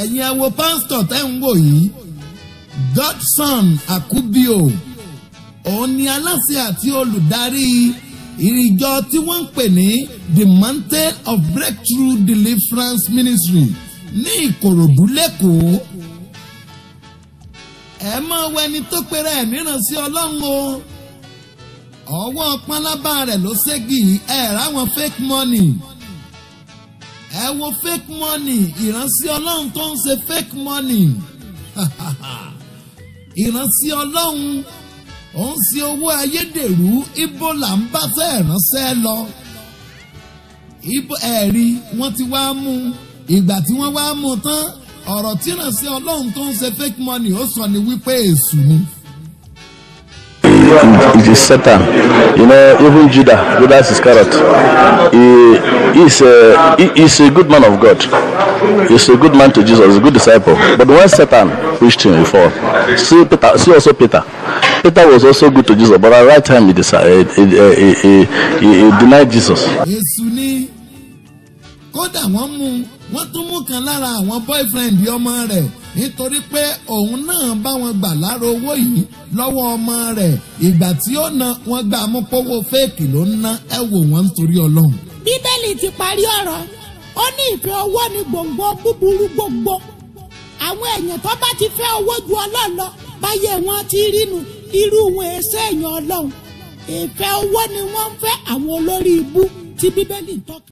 ẹ̀yin ẹ wo pásítọ̀ tẹ́ ń wò yìí godson akubio òun ni aláṣẹ àti olùdarí ìrìjọ tí wọ́n ń pè ní the mountain of breakthrough deliverance ministry ní ìkòròdú lẹ́kọ̀ọ́. Ẹ máa wọ ẹni tó pèrè ẹ̀ níran sí ọlọ́run o. Ọwọ́ pálábá rẹ̀ ló ségi ẹ̀ ráwọn fake money ẹ wo fake money. Ìránṣẹ́ ọlọ́run tó ń ṣe fake money. Ìránṣẹ́ ọlọ́run ó ń ṣe owó ayédèrú. Ibo là ń bá fẹ́ ránṣẹ́ lọ. Ibo ẹ̀rí wọ́n ti wá mú. Ìgbà tí wọ́n wá mú tán ọ̀rọ̀ tí ìránṣẹ́ ọlọ́run tó ń ṣe fake money ó sọ ni wípé èṣù ni. Is Satan. You know, even Judah, Judas Iscariot, he is a, he is a good man of God. He's a good man to Jesus, a good disciple. But when Satan pushed him before, see Peter, see also Peter. Peter was also good to Jesus, but at right time he, decided, he, he, he, he denied Jesus. Ni kódà wọ́n mú wọ́n tún mú kan lára àwọn boyfriend ọmọ rẹ̀ nítorí pé òun náà bá wọn gbà lára owó yìí lọ́wọ́ ọmọ rẹ̀. Ìgbà tí ó na wọ́n gbà mú fẹ́ẹ̀kì ló ń ná. Ẹ wò wọ́n nítorí ọlọ́run. bíbélì ti parí ọ̀rọ̀. Ó ní ìfẹ́ owó ní gbòǹgbò búburú gbogbo. Àwọn èèyàn tó bá ti fẹ́ owó ju ọlọ́run lọ báyé wọn ti rínu irú wọn èsè èèyàn ọlọ́run. Ìfẹ́ owó ni wọ́n fẹ́ àwọn olórí ibú tí bíbélì tọ́ka.